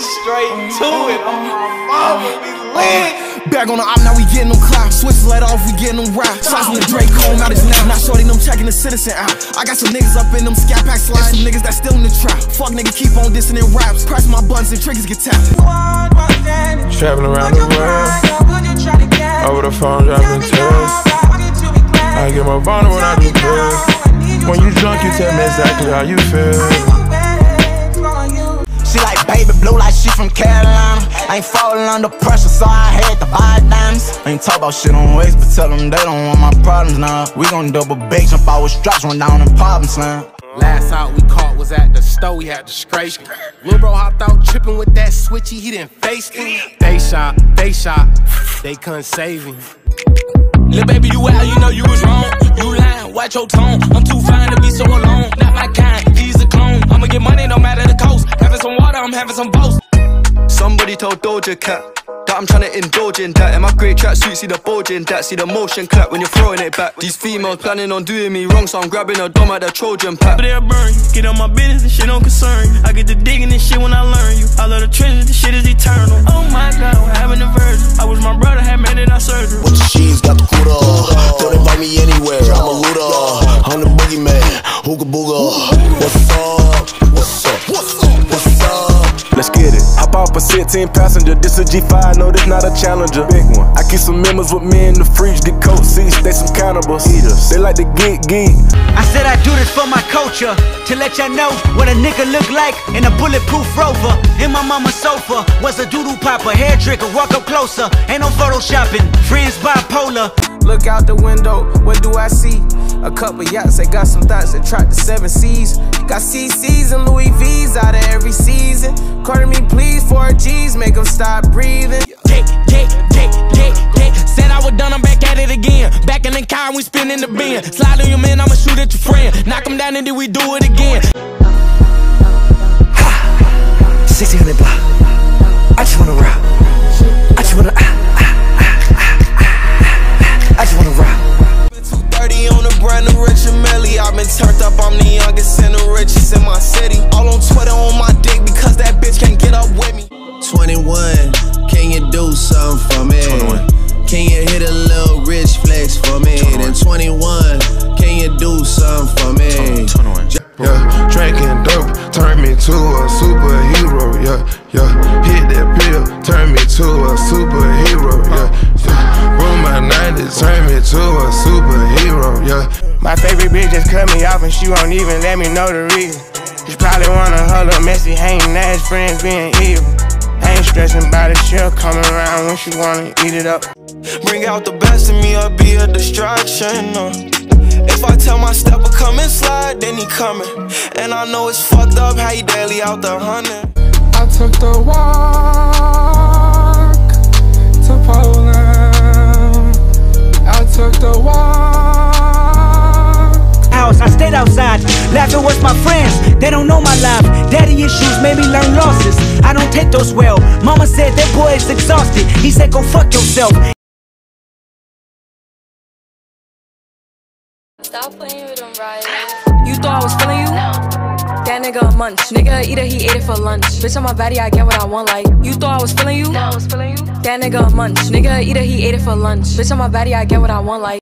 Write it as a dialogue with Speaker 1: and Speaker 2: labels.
Speaker 1: straight to it. Oh my mama, we lit.
Speaker 2: Back on the op, now we getting them clout. Switches let off, we getting them rap. Shots when the Drake home out is now. Not shorty them checking the citizen out. I got some niggas up in them scat pack slides. Some niggas that still in the trap. Fuck niggas keep on dissing in raps. Press my buttons and triggers get tapped.
Speaker 3: Traveling around the world. Over the phone, dropping tests. I get more vulnerable when I do pills. When you drunk, you tell me exactly how you feel.
Speaker 4: From Carolina. I ain't falling under pressure, so I had to buy diamonds. I ain't talk about shit on waste, but tell them they don't want my problems now. We gon' double bake, jump out with straps, run down in problem slam.
Speaker 5: Last out we caught was at the store, we had to scrape. Lil bro hopped out tripping with that switchy, he didn't face me. They shot, they shot, they couldn't save him.
Speaker 6: Lil' baby, you out, you know you was wrong. You lying, watch your tone. I'm too fine to be so alone. Not my kind, he's a clone. I'ma get money no matter the cost. Having some water, I'm having some boast.
Speaker 7: Somebody told Doja Cat that I'm trying to indulge in that. In my great tracksuit, see the bulge in that. See the motion clap when you're throwing it back. These females planning on doing me wrong, so I'm grabbing a dome at the Trojan pack.
Speaker 6: But they'll burn you. Get on my business, this shit don't concern you. I get to digging this shit when I learn you. I love the trenches, this shit is eternal. Oh my god, we're having a virgin. I wish my brother had made it our surgery.
Speaker 8: Bunch of she's got the cooler. Don't invite me anywhere, I'm a looter. I'm the boogeyman, hooga booga. What's
Speaker 3: get it. Hop off a 16 passenger. This a G5, no, this not a challenger. Big one. I keep some members with me in the fridge, get coat seats, they some cannibals. Eaters. They like to geek geek.
Speaker 9: I said I do this for my culture to let y'all know what a nigga look like in a bulletproof rover. In my mama's sofa was a doodle popper, hair trigger. Walk up closer, ain't no photoshopping. Friends bipolar.
Speaker 1: Look out the window, what do I see? A couple yachts that got some thoughts that track the seven seas. Got CCs and Louis V's out of every season. Carter me, please, four G's, make them stop breathing.
Speaker 6: Yeah, yeah, yeah, yeah, yeah. Said I was done, I'm back at it again. Back in the car, we spinning the bin. Slide on your man, I'ma shoot at your friend. Knock him down and then we do it again.
Speaker 9: 1600 block.
Speaker 1: Turned up, I'm the youngest and the richest in my city. All on Twitter on my dick because that bitch can't get up with me.
Speaker 10: 21, can you do something for me?
Speaker 3: 21.
Speaker 10: Can you hit a little rich flex for me?
Speaker 3: 21.
Speaker 10: Then 21, can you do something for me?
Speaker 3: 21. Yeah, drinking dope turned me to a superhero. Yeah, yeah. Hit that pill, turned me to a superhero. Yeah, yeah. Roll my 90s, turned me to a superhero. Yeah.
Speaker 5: My favorite bitch just cut me off and she won't even let me know the reason. She probably wanna her little messy hating ass friends being evil. I ain't stressing about it, she'll come around when she wanna eat it up.
Speaker 1: Bring out the best in me I'll be a distraction. Uh. If I tell my stepper come and slide, then he coming. And I know it's fucked up how he daily out the hunting.
Speaker 3: I took the walk
Speaker 9: issues made me learn losses. I don't take those well. Mama said that boy is exhausted. He said, go fuck yourself.
Speaker 11: Stop playing with them riders. You thought I was feeling you? That nigga a munch. Nigga eat it, he ate it for lunch. Bitch on my body, I get what I want. Like you thought I was feeling you? I was feeling you. That nigga a munch. Nigga eat it, he ate it for lunch. Bitch on my body, I get what I want. Like.